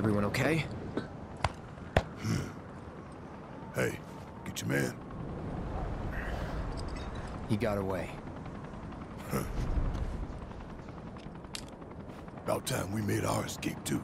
Everyone okay? Hmm. Hey, get your man. He got away. About time we made our escape too.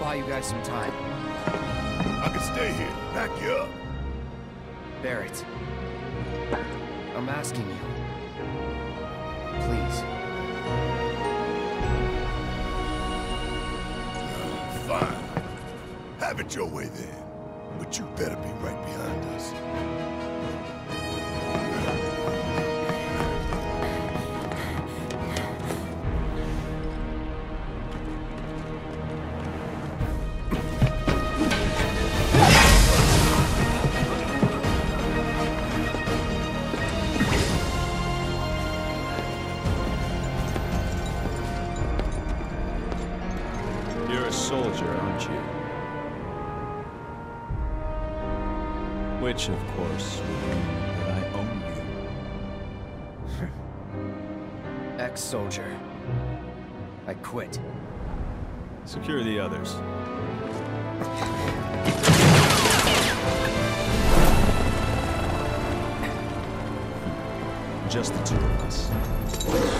Buy you guys some time. I can stay here, back you up. Barret. I'm asking you. Please. Oh, fine. Have it your way then. But you better be right behind us. Soldier, aren't you? Which, of course, would mean that I own you. Ex-soldier. I quit. Secure the others. Just the two of us.